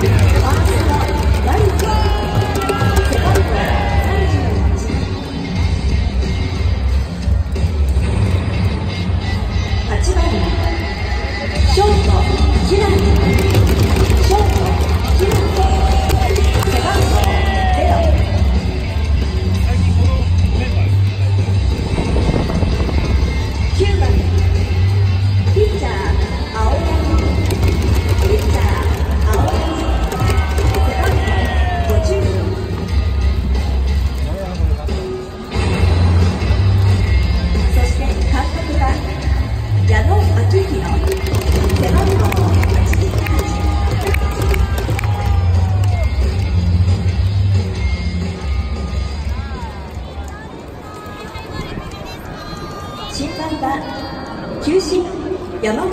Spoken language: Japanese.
Yeah. 審判は球審山本